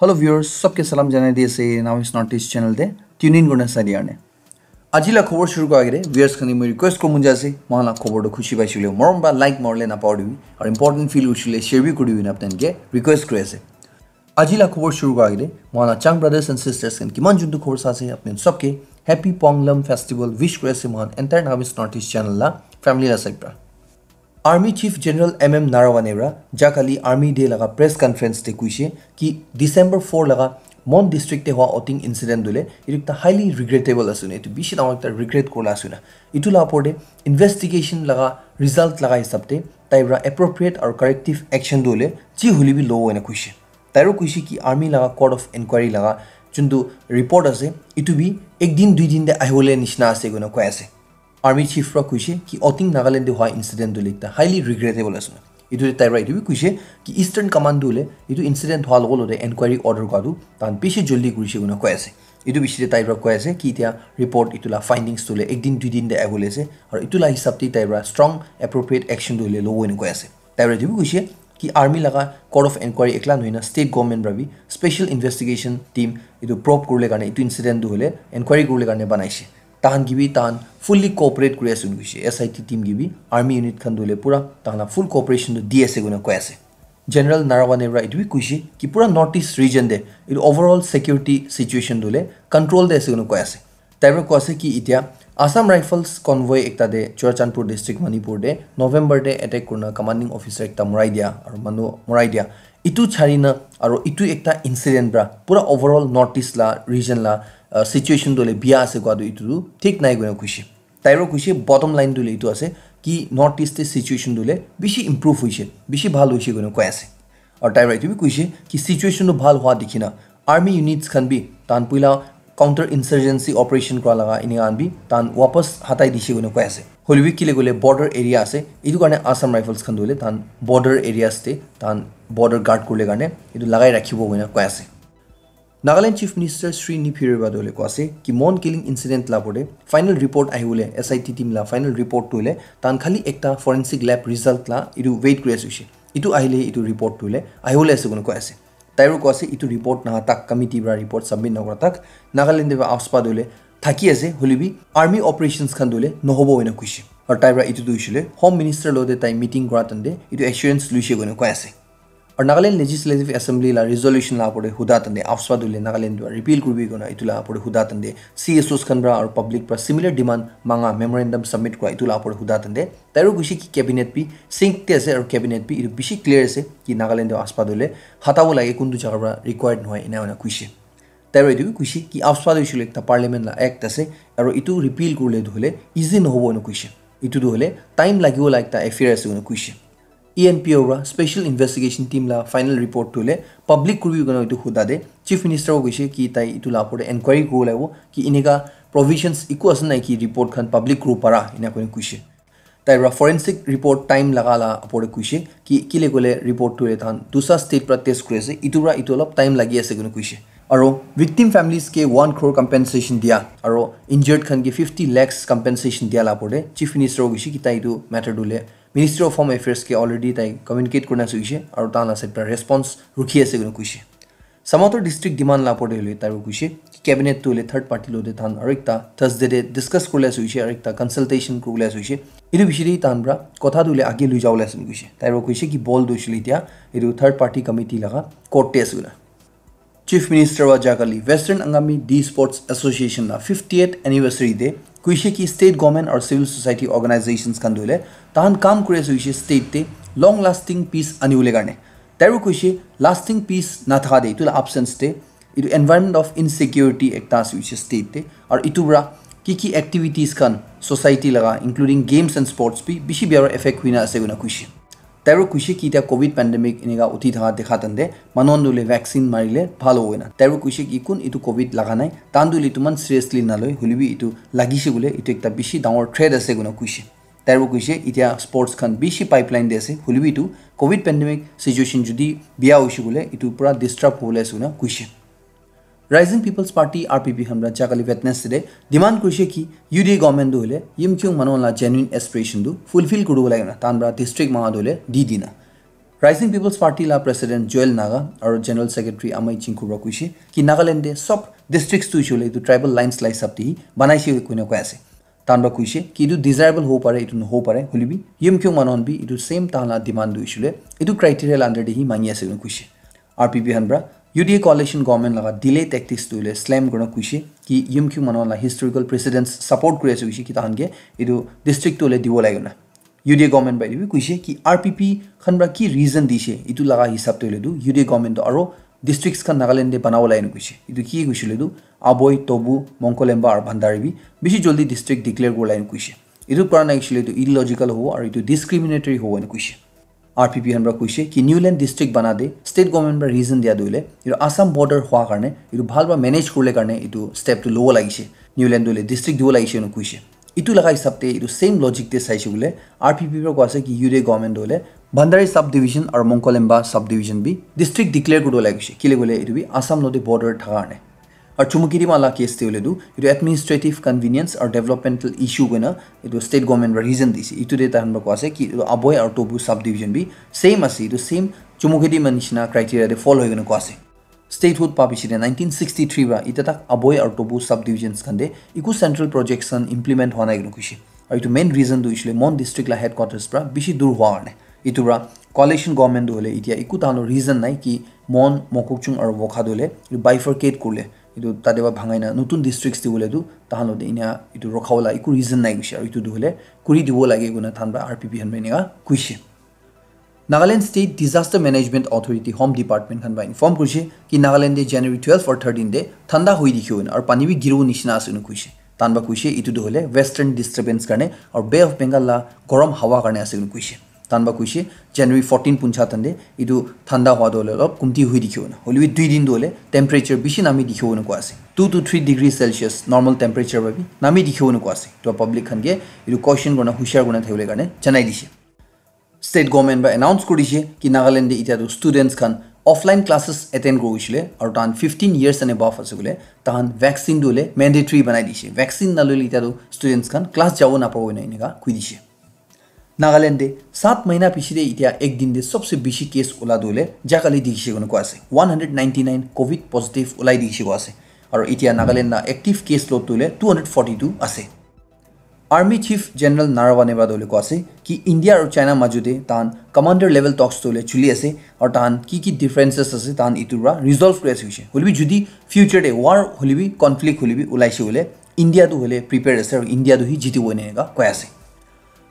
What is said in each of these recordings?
Hello viewers सबके सलाम जनाई दिए से now is North East channel they tune in करना सारी आने আজিলা খবৰ শুরু করার আগে ভিউয়ার্স খানি মই রিকোয়েস্ট করবো যাচ্ছে মহালা খবরটা খুশি পাইছিল মরম বা লাইক মরলে না পাওয়া আর ইম্পর্টেন্ট ফিল উঠছিলে শেয়ার বি করি না আপনাকে রিকোয়েস্ট করে আছে আজিলা খবৰ শুরু করার আগে মহালা চাং ব্রাদার্স এন্ড সিস্টার্স খান কিমান যোনটো খবৰ আছে আপনি সবকে হ্যাপি পংলম ফেস্টিভেল উইশ করে আছে মহান এন্টায়ার নাম ইস নর্থ ইস্ট চ্যানেল লা family সাইডরা army chief general M M নাৰাৱানেৰা যা কালি আৰ্মি ডে লগা প্ৰেছ কনফাৰেন্সতে কৈছে কি ডিচেম্বৰ ফ'ৰ লগা মন ডিষ্ট্ৰিক্টে হোৱা অটিং ইনচিডেণ্ট দিলে এইটো এটা হাইলি ৰিগ্ৰেটেবল আছে এইটো বেছি ডাঙৰ এটা ৰিগ্ৰেট কৰলা আছে না এইটো লা ওপৰতে ইনভেষ্টিগেশ্যন লগা ৰিজাল্ট লগা হিচাপতে তাইৰ এপ্ৰপ্ৰিয়েট আৰু কাৰেক্টিভ একশ্যন দিলে যি হ'লে বি ল' এনে কৈছে তাইৰো কৈছে কি আৰ্মি লগা কৰ্ট অফ এনকুৱাৰী লগা যোনটো ৰিপৰ্ট আছে এইটো বি একদিন দুইদিনতে আহিবলৈ নিচিনা আছে গৈ কৈ আছে আৰ্মি চিফৰা কৈছে কি অটিং নাগালেণ্ডে হোৱা ইনচিডেণ্ট হ'লে এটা হাইলি ৰিগ্ৰেটেবল আছে এইটো তাইৰ এইটো বি কৈছে কি ইষ্টাৰ্ণ কামাণ্ড হ'লে এইটো ইনচিডেণ্ট হোৱাৰ লগে লগে এনকুৱাৰী অৰ্ডাৰ কৰাটো তাহান বেছি জল্দি কৰিছে বুলি কৈ আছে এইটো বেছি তাইৰ কৈ আছে কি এতিয়া ৰিপৰ্ট ইটোলা ফাইণ্ডিংছ তোলে একদিন দুইদিনতে আহিবলৈ আছে আৰু ইটোলা হিচাপতে তাইৰ ষ্ট্ৰং এপ্ৰপ্ৰিয়েট একশ্যনটো হ'লে ল'ব এনেকৈ আছে তাইৰ এইটো কৈছে কি আৰ্মি লগা কৰ্ট অফ এনকুৱাৰী একলা নহয় না ষ্টেট গভৰ্ণমেণ্ট ভাবি স্পেচিয়েল ইনভেষ্টিগেশ্যন টীম এইটো প্ৰভ কৰিলে কাৰণে এইটো ইনচিডেণ্টটো হ'লে এনকুৱাৰী কৰিলে কাৰণে বনাইছে তাহান গিবি তাহান ফুল্লি কোঅপাৰেট কৰি আছে গৈছে এছ আই টি টিম গিবি আৰ্মি ইউনিট খান দিলে পূৰা তাহানা ফুল কোঅপাৰেশ্যনটো দি আছে গুণে কৈ আছে জেনেৰেল নাৰাৱানেৰা এইটো কৈছে কি পূৰা নৰ্থ ইষ্ট ৰিজন দে এইটো অভাৰঅল ছিকিউৰিটি চিটুৱেশ্যন দিলে কণ্ট্ৰল দে আছে গুণে কৈ আছে তাৰপৰা কৈ আছে আছাম ৰাইফলছ কনভয় একটা দে চুৰাচান্দপুৰ ডিষ্ট্ৰিক্ট মণিপুৰ দে নৱেম্বৰ দে এটেক কৰোঁ কমাণ্ডিং অফিচাৰ এটা মৰাই দিয়া আৰু মানুহ মৰাই দিয়া ইটো চাৰি না আৰু ইটো এটা ইনচিডেণ্ট পৰা পূৰা অভাৰঅল নৰ্থ ইষ্ট লা ৰিজন লা চিটুৱেশ্যন দলে বিয়া আছে কোৱাটো এইটো ঠিক নাই গৈ খুচি তাইৰো খুচি বটম লাইন দলে এইটো আছে কি নৰ্থ ইষ্টে চিটুৱেশ্যন দলে বেছি ইম্প্ৰুভ হৈছে বেছি ভাল হৈছে গৈ কৈ আছে আৰু তাইৰ এইটো কৈছে কি চিটুৱেশ্যনটো ভাল হোৱা দেখি না আৰ্মি ইউনিটছ খান বি তান পইলা কাউণ্টাৰ ইনচাৰ্জেঞ্চি অপাৰেশ্যন কৰা লগা এনে আনবি তান ৱাপছ হাতাই দিছে গৈ কৈ আছে হলিবি কিলে গ'লে বৰ্ডাৰ এৰিয়া আছে এইটো কাৰণে আছাম ৰাইফলছ খান ধৰিলে তান বৰ্ডাৰ এৰিয়াছতে তান বৰ্ডাৰ গাৰ্ড কৰিলে কাৰণে এইটো লগাই ৰাখিব গৈ কৈ আছে নাগালেণ্ড চিফ মিনিষ্টাৰ শ্ৰী নিফিৰ বাদলে কৈ আছে কি মন কিলিং ইনচিডেণ্ট লাভতে ফাইনেল ৰিপৰ্ট আহিবলৈ এছ আই টি টিম লা ফাইনেল ৰিপৰ্ট তোলে তান খালি এটা ফৰেঞ্চিক লেব ৰিজাল্ট লা এইটো ৱেইট কৰি আছে এইটো আহিলে এইটো ৰিপৰ্ট তোলে আহিবলৈ আছে কোনো কৈ আছে তাইৰো কৈ আছে এইটো ৰিপৰ্ট নাহা তাক কমিটিৰ পৰা ৰিপৰ্ট ছাবমিট নকৰা তাক নাগালেণ্ডে বা আউচপা দিলে থাকি আছে হলিবি আৰ্মি অপাৰেশ্যনছ খান দিলে নহ'ব কৈছে আৰু তাইৰ পৰা এইটো দিছিলে হোম মিনিষ্টাৰ লগতে তাই মিটিং কৰা তেন্তে এইটো এচুৰেঞ্চ লৈছে কৈ আছে আৰু নাগালেণ্ড লেজিছলেটিভ এছেম্বলি লা ৰিজলিউশ্যন লা পৰে সুধা তেন্তে আফচপা দিলে নাগালেণ্ড ৰিপিল কৰিবি গনা এইটো লা পৰে সুধা তেন্তে চি এছ খান পৰা আৰু পাব্লিক পৰা চিমিলাৰ ডিমাণ্ড মাঙা মেমৰেণ্ডাম ছাবমিট কৰা এইটো লা পৰে সুধা তেন্তে তাৰো কৈছে কি কেবিনেট পি চিংকতে আছে আৰু কেবিনেট পি এইটো বেছি ক্লিয়াৰ আছে কি নাগালেণ্ডে আফচপা দিলে হাতাব লাগে কোনটো জেগাৰ পৰা ৰিকুৱাৰ্ড নহয় এনে মানে কৈছে তাৰো এইটো কৈছে কি আফচপা দিছিলোঁ এটা পাৰ্লিয়ামেণ্ট এক্ট আছে আৰু এইটো ৰিপিল কৰিলে হ'লে ইজি নহ'ব এনে কৈছে এইটোতো হ'লে টাইম লাগিব লাগে এটা এফেয়াৰ আছে এনে কৈছে ই এন পি অ'ৰা স্পেচিয়েল ইনভেষ্টিগেশ্যন টিম লা ফাইনেল ৰিপৰ্ট তোলে পাব্লিক কৰিব কাৰণে এইটো সোধা দে চিফ মিনিষ্টাৰো কৈছে কি তাই এইটো লা ওপৰতে এনকুৱাৰী কৰিব লাগিব কি এনেকুৱা প্ৰভিশ্যনছ একো আছে নাই কি ৰিপৰ্টখন পাব্লিক কৰিব পাৰা এনেকৈ কৈছে তাইৰ ফৰেঞ্চিক ৰিপৰ্ট টাইম লগা লা ওপৰতে কৈছে কি কিলে ক'লে ৰিপৰ্টটোৰে তাহান দুটা ষ্টেট পৰা টেষ্ট কৰি আছে ইটোৰ পৰা ইটো অলপ টাইম লাগি আছে কিন্তু কৈছে আৰু ভিক্টিম ফেমিলিজকে ওৱান ক্ৰ'ৰ কম্পেনচেশ্যন দিয়া আৰু ইনজাৰ্ড খানকে ফিফটি লেক্স কম্পেনচেশ্যন দিয়া লাপৰে চিফ মিনিষ্টাৰো কৈছে কি তাই এইটো মেটাৰ দিলে মিনিষ্ট্ৰি অফ হোম এফেয়াৰ্ছকে অলৰেডি তাই কমিউনিকেট কৰি নাচ হৈছে আৰু তাৰ আছে এটা ৰেছপন্স ৰখি আছে কিন্তু কৈছে। চামাতৰ ডিষ্ট্ৰিক্ট ডিমাণ্ড লাপৰে হ'লে তাইৰো কৈছে। কেবিনেটটো হ'লে থাৰ্ড পাৰ্টি ল'লে তাহান আৰু একটা থাৰ্ছডেতে ডিছকাছ কৰিলে আছে হৈছে আৰু একটা কনচালটেশ্যন কৰিবলৈ আছে হৈছে এইটো বিচাৰি তাহান পৰা কথা দিলে আগে লৈ যাবলৈ আছে কৈছে। তাইৰো কৈছে কি বল দৈছিলে এতিয়া এইটো থাৰ্ড পাৰ্টি কমিটি লগা কৰ্টে আছে বোলে। চিফ মিনিষ্টাৰ ৱাজাকালি ৱেষ্টাৰ্ণ আংগামী ডি স্পৰ্টছ এছ'চিয়েশ্যন ফিফটি এইট কৈছে কি ষ্টেট গভৰ্ণমেণ্ট আৰু চিভিল ছ'চাইটি অৰ্গেনাইজেশ্যনছ খান ধৰিলে তাহান কাম কৰি আছে হৈছে ষ্টেটতে লং লাষ্টিং পিচ আনিবলৈ কাৰণে তাৰো কৈছে লাষ্টিং পিচ নাথাকা দে এইটো আপচেঞ্চতে এইটো এনভাইৰমেণ্ট অফ ইনচিকিউৰিটি একটা আছে হৈছে ষ্টেটতে আৰু ইটোৰ পৰা কি কি এক্টিভিটিজ খান ছ'চাইটি লগা ইনক্লুডিং গেমছ এণ্ড স্পৰ্টছ বি বেছি বেয়া এফেক্ট হৈ না আছে গুণা কৈছে তাৰো কৈছে কি এতিয়া ক'ভিড পেণ্ডেমিক এনেকুৱা উঠি থকা দেখা তেন্তে মানুহ দিলে ভেকচিন মাৰিলে ভাল হ'ব না তাৰো কৈছে কি কোন এইটো ক'ভিড লগা নাই তান দিলে ইমান চিৰিয়াছলি নালয় হ'লেবি এইটো লাগিছে বোলে এইটো এটা বেছি ডাঙৰ থ্ৰেড আছে গুণা কৈছে তাৰো কৈছে এতিয়া স্পৰ্টছখন বেছি পাইপলাইন দি আছে হ'লেবি এইটো ক'ভিড পেণ্ডেমিক চিটুৱেশ্যন যদি বিয়া হৈছে বোলে এইটো পূৰা ডিষ্টাৰ্ব হ'বলৈ আছে গুণা কৈছে rising people's party R P P হামৰা যোৱাকালি ৱেটনেছডে ডিমাণ্ড কৰিছে কি ইউ ডি এ গভৰ্ণমেণ্ট হ'লে ইম কিউং মানুহলা জেনুইন এছপিৰেশ্যনটো ফুলফিল কৰিব লাগে না তান পৰা ডিষ্ট্ৰিক্ট মাহত হ'লে দি দিনা ৰাইজিং পিপলছ পাৰ্টি লা প্ৰেচিডেণ্ট জুৱেল নাগা আৰু জেনেৰেল ছেক্ৰেটাৰী আমাই চিংকুৰা কৈছে কি নাগালেণ্ডে চব ডিষ্ট্ৰিক্টছটো ইছ্যুলে এইটো ট্ৰাইবেল লাইন শ্লাইচ চাপটি বনাইছে কোনে কৈ আছে তাহান বা কৈছে কি এইটো ডিজায়াৰেবল হ'ব পাৰে এইটো নহ'ব পাৰে হ'লিবি ইয়ম কিয় মানুহন বি এইটো ছেইম তাহানা ডিমাণ্ড ইছ্যুলে এইটো ক্ৰাইটেৰিয়াল আণ্ডাৰ দি সি মাঙি আছে কৈছে R P P হানব্ৰা U D A coalition government delay টেকটিক্সটো উলিয়াই শ্লেম কৰা কৈছে কি ইয়ম কিয় মানুহলা হিষ্টৰিকেল প্ৰেচিডেণ্টছ ছাপৰ্ট কৰি আছে কৈছে কি তাহানকে এইটো ডিষ্ট্ৰিক্টটো উলিয়াই দিব লাগে না ইউ ডি এ গভৰ্ণমেণ্ট বাই দিবি কৈছে কি আৰ পি পি খানব্ৰা কি ৰিজন দিছে এইটো লগা হিচাপটো উলিয়াইটো ইউ ডি এ গভৰ্ণমেণ্টটো আৰু ডিষ্ট্ৰিক্টছখন নাগালেণ্ডে বনাব লাগে কৈছে এইটো কি কৈছিলে এইটো আবৈ তবু মংকলেম্বা আৰু ভাণ্ডাৰিবি বেছি জলদি ডিষ্ট্ৰিক্ট ডিক্লেয়াৰ কৰিব লাগে কৈছে এইটো পৰা নাই একচুৱেলি এইটো ইলজিকেল হ'ব আৰু এইটো ডিছক্ৰিমিনেটৰী হ'ব এনে কৈছে আৰ পি পি হানবা কৈছে কি নিউলেণ্ড ডিষ্ট্ৰিক্ট বনা দে ষ্টেট গভৰ্ণমেণ্ট বা ৰিজন দিয়া দিলে এইটো আছাম বৰ্ডাৰ হোৱাৰ কাৰণে এইটো ভাল বা মেনেজ কৰিলে কাৰণে এইটো ষ্টেপটো ল'ব লাগিছে নিউলেণ্ড দিলে ডিষ্ট্ৰিক্ট দিব লাগিছে এনে কৈছে এইটো লগা হিচাপতে এইটো ছেইম লজিকতে চাইছে বোলে আৰ পি পিৰ পৰা কোৱা আছে কি ইউ ডে গভৰ্ণমেণ্ট হ'লে ভাণ্ডাৰী ছাব ডিভিজন আৰু মংকলেম্বা ছাব ডিভিজন বি ডিষ্ট্ৰিক্ট ডিক্লেয়াৰ কৰিব লাগিছে কেলে গ'লে এইটো বি আছাম নদী বৰ্ডাৰ থকাৰ কাৰণে আৰু চুমুকিৰি মালা কেছ দিলেতো এইটো এডমিনিষ্ট্ৰেটিভ কনভিনিয়েঞ্চ আৰু ডেভেলপমেণ্টেল ইছ্যু গৈ এইটো ষ্টেট গভৰ্ণমেণ্ট ৰিজন দিছে এইটোতে তাহাঁতৰ কোৱা আছে কি এইটো আবৈ আৰু টবু ছাব ডিভিজন বি ছেইম আছে এইটো ছেইম চুমুকিৰি মান নিচিনা ক্ৰাইটেৰিয়াতে ফল হৈ কিনে কোৱা আছে ষ্টেটহুড পাবিছিলে নাইনটিন ছিক্সটি থ্ৰী বা এতিয়া তাক আবৈ আৰু টবু ছাব ডিভিজনছ খান্দে একো চেণ্ট্ৰেল প্ৰজেক্টছন ইমপ্লিমেণ্ট হোৱা নাই কিন্তু কৈছে আৰু এইটো মেইন ৰিজনটো হৈছিলে মন ডিষ্ট্ৰিক্ট লা হেড কোৱাৰ্টাৰ্ছ পৰা বেছি দূৰ হোৱাৰ কাৰণে এইটোৰ পৰা কলেশ্যন গভৰ্ণমেণ্টটো হ'লে এতিয়া একো তাহাঁতৰ ৰিজন নাই কি মন মকুকচুং আৰু বখাদ হ'লে বাইফাৰ্কেট কৰিলে এইটো তাতে বা ভাঙাই না নতুন ডিষ্ট্ৰিক্টছ দিবলৈতো তাহাঁতে এনে এইটো ৰখাবলৈ একো ৰিজন নাই কৈছে আৰু এইটো হ'লে কৰি দিব লাগে কোনে তাহান বা আৰ পি পি হান এনেকুৱা কৈছে Nagaland state disaster management authority home ডিপাৰ্টমেণ্টখন বা ইনফৰ্ম কৰিছে কি নাগালেণ্ডে জানুৱাৰী টুৱেলভ আৰু থাৰ্টিন ডে ঠাণ্ডা হৈ দেখিব আৰু পানী বি গিৰিব নিচিনা আছে কৈছে তান বা কৈছে এইটোতো হ'লে ৱেষ্টাৰ্ণ ডিষ্টাৰ্বেঞ্চ কাৰণে আৰু বে অফ বেংগাল গৰম হাৱা কাৰণে আছে কৈছে তান বা কৈছে জানুৱাৰী ফৰ্টিন পোন্ধৰ তান্দে এইটো ঠাণ্ডা হোৱাটো হ'লে অলপ কমটি হৈ দেখিব না দুই দিনটো হ'লে টেম্পাৰেচাৰ বেছি নামি দেখিব নোকোৱা আছে two to three degree Celsius normal temperature বাবে নামি দেখিব নোকোৱা আছে তো পাব্লিক খানকে এইটো কুৱেশ্যন কৰা হুচিয়াৰ কৰা থাকিবলৈ কাৰণে জনাই দিছে ষ্টেট গভৰ্ণমেণ্ট বা এনাউন্স কৰিছে কি নাগালেণ্ডে এতিয়াতো ষ্টুডেণ্টছ খান অফলাইন ক্লাছেছ এটেণ্ড কৰিছিলে আৰু তাহান ফিফটিন ইয়াৰ্ছ এনে বাফ আছে বোলে তাহান ভেকচিনটো হ'লে মেণ্ডেটৰী বনাই দিছে ভেকচিন নল'লে এতিয়াতো ষ্টুডেণ্টছ খান ক্লাছ যাব নাপাব এনেকুৱা কৈ দিছে নাগালেণ্ডে সাত মহিনা পিছৰে এতিয়া একদিন দে চবচে বেছি কেছ ওলা দলে যাকালি দেখিছে কোনো কোৱা আছে। One hundred ninety nine covid positive ওলাই দেখিছে কোৱা আছে। আৰু এতিয়া নাগালেণ্ড এক্টিভ কেছ লোড তোলে টু হাণ্ড্ৰেড ফৰ্টি টু আছে। আৰ্মি চিফ জেনেৰেল নাৰাৱানে বাদলে কোৱা আছে কি ইণ্ডিয়া আৰু চাইনাৰ মাজতে তাহান কমাণ্ডাৰ লেভেল টক্স তোলে চলি আছে আৰু তাহান কি কি ডিফাৰেঞ্চেছ আছে তাহান ইটোৰ পৰা ৰিজল্ভ কৰি আছে হৈছে হ'লেবি যদি ফিউচাৰতে ৱাৰ হ'লেবি কনফ্লিক্ট হ'লেবি ওলাইছে বোলে ইণ্ডিয়াটো হ'লে প্ৰিপেয়াৰ আছে আৰু ইণ্ডিয়াটো সি জিতিব এনেকুৱা কৈ আছে।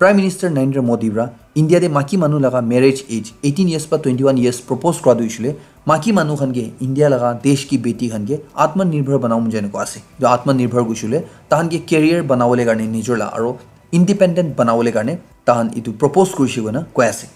প্ৰাইম মিনিষ্টাৰ নৰেন্দ্ৰ মোদীৰা ইণ্ডিয়াতে মাকি মানুহ লগা মেৰেজ এজ এইটিন ইয়াৰ্ছ বা টুৱেণ্টি ওৱান ইয়াৰ্ছ প্ৰপ'জ কৰা দিছিলে মাকি মানুহখনকে ইণ্ডিয়া লগা দেশ কি বেটীখনকে আত্মনিৰ্ভৰ বনাওঁ যেনেকুৱা আছে আত্মনিৰ্ভৰ গৈছিলে তাহানকে কেৰিয়াৰ বনাবলৈ কাৰণে নিজৰ আৰু ইণ্ডিপেণ্ডেণ্ট বনাবলৈ কাৰণে তাহান এইটো প্ৰপ'জ কৰিছে গৈ কৈ আছে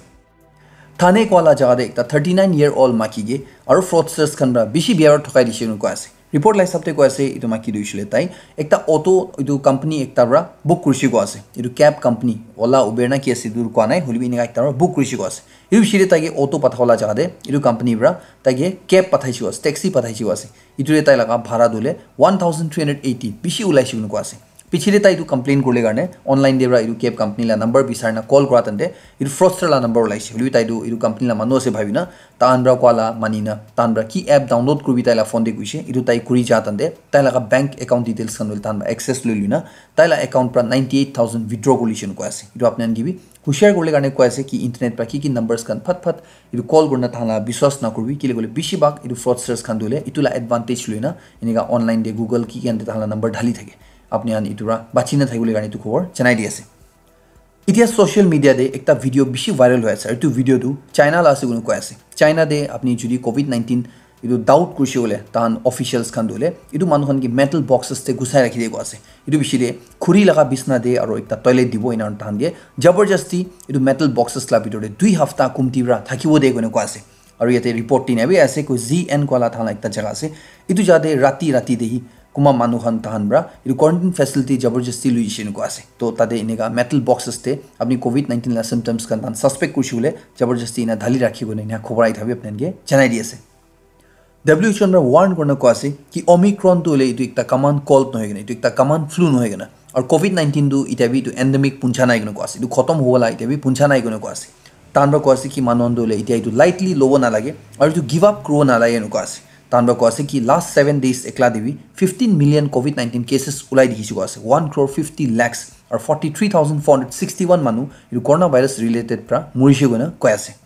থানে কোৱালা জেগাতে এটা থাৰ্টি নাইন ইয়েৰ অল্ড মাকিকে আৰু ফ্ৰডষ্টাৰ্ছখন পৰা বেছি বিয়াৰত থকাই দিছে কৈ আছে ৰিপৰ্ট লাইচাপতে কৈ আছে এইটো মাকি দিছিলে তাই। একটা অটো এইটো কোম্পানী একটাৰ পৰা বুক কৰিছে কোৱা আছে। এইটো কেব কোম্পানী অলা উবেৰ না কি আছে এইটো কোৱা নাই। হ'লেও এনেকুৱা একটাৰ পৰা বুক কৰিছে কোৱা আছে। এই বিচৰি তাইকে অটো পঠাবলা জেগাতে এইটো কোম্পানীৰ পৰা তাইকে কেব পঠাইছোঁ আছে টেক্সি পঠাইছোঁ আছে। ইটোৰে তাই লগা ভাড়া দিলে one thousand three hundred eighty বেছি ওলাইছে বুলি কোৱা আছে। পিছলে তাই এইটো কমপ্লেইন কৰিলে কাৰণে অনলাইন দিয়ে এইটো কেব কোম্পানীলা নম্বৰ বিচাৰে না কল কৰা তেন্তে এইটো ফ্ৰষ্টাৰলা নম্বৰ ওলাইছে হ'লেও তাইটো এইটো কোম্পানীলা মানুহ আছে ভাবি না তাহান পৰা কোৱালা মানি না তাহান কি এপ ডাউনলোড কৰিবি তাইলা ফোন দি কৈছে এইটো তাই কৰি যা তেন্তে তাই লগা বেংক একাউণ্ট ডিটেইলছখন লৈ তাহান এক্সেছ লৈ লৈ না তাইলা একাউণ্ট পৰা নাইণ্টি এইট থাউজেণ্ড উইড্ৰ কৰিছে কৈ আছে এইটো আপুনি দিবি হুচিয়াৰ কৰিলে কাৰণে কৈ আছে কি ইণ্টাৰনেট পৰা কি কি নাম্বাৰছখন ফাট ফাট এইটো কল কৰি না তাহালা বিশ্বাস নকৰিবি কেলৈ গ'লে বেছিভাগ এইটো ফ্ৰডষ্টাৰ্ছখন দিলে এইটোলা এডভান্টেজ লৈ না এনেকুৱা অনলাইন দিয়ে গুগল কি কি আনতে তাহালা নম্বৰ ঢালি থাকে আপুনি আন ইটোৰা বাচি নাথাকিবলৈ কাৰণে এইটো খবৰ জনাই দি আছে। এতিয়া ছ'চিয়েল মিডিয়াতে এটা ভিডিঅ' বেছি ভাইৰেল হৈ আছে আৰু এইটো ভিডিঅ'টো চাইনালৈ আছে কোনো কৈ আছে। চাইনাতে আপুনি যদি ক'ভিড নাইণ্টিন এইটো ডাউট কৰিছে বোলে, তাহান অফিচিয়েলছখন দিলে, এইটো মানুহখন কি মেটেল বক্সেছতে গুচাই ৰাখি দিব আছে। এইটো বেছিৰে খুৰি লগা বিচনা দিয়ে আৰু এটা টয়লেট দিব এনে তাহান দিয়ে। জবৰদস্তি এইটো মেটেল বক্সেছ লা ভিতৰতে দুই সপ্তাহ কুমটিৰা থাকিব দিয়ে কোনে কোৱা আছে। আৰু ইয়াতে ৰিপৰ্ট তিনিবি আছে, কৈ জি এন কলা থানা এটা জেগা আছে। এইটো যাতে ৰাতি ৰাতি দেহি কোনোবা মানুহখন তাহানৰা এইটো কোৱাৰেণ্টিন ফেচিলিটি জবৰদস্তি লৈ দিছে এনেকুৱা আছে তো তাতে এনেকুৱা মেটেল বক্স আছে আপুনি ক'ভিড নাইণ্টিন চিমটমছখন তাহান ছাছপেক্ট কৰিছে বোলে জবৰদস্তি এনে ঢালি ৰাখিব নে খবৰ আহি থাকি আপোনালোকে জনাই দি আছে ডাব্লিউ এইচ পৰা ৱাৰ্ণ কৰি কোৱা আছে কি অমিক্ৰনটো হ'লে এইটো এটা কামান কল্ড নহয় কিনে এইটো এটা কামান ফ্লু নহয় কিনে আৰু ক'ভিড নাইণ্টিনটো এতিয়া বি এইটো এণ্ডেমিক পুঞ্চা নাই কিনে কোৱা আছে এইটো খতম হ'ব লাগে এতিয়া বি পুঞ্চা নাই কিনে কোৱা আছে তাহান পৰা কোৱা আছে কি মানুহ আন্দোলনে এতিয়া এইটো লাইটলি ল'ব নালাগে আৰু এইটো গিভ আপ কৰিব নালাগে এনেকুৱা আছে পৰা কোৱা আছে কি লাষ্ট ছেভেন ডেইজ একলা দেৱী fifteen million covid nineteen cases ওলাই দেখিছোঁ কোৱা আছে ওৱান ক্ৰ'ৰ ফিফটি লেক্স আৰু forty three thousand four hundred sixty one মানুহ এইটো কৰোণা ভাইৰাছ ৰিলেটেড পৰা মৰিছে গৈ কৈ আছে